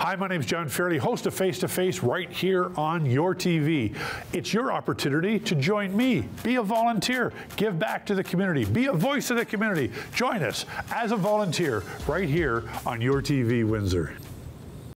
Hi, my name is John Fairley, host of Face to Face right here on your TV. It's your opportunity to join me, be a volunteer, give back to the community, be a voice of the community. Join us as a volunteer right here on your TV, Windsor.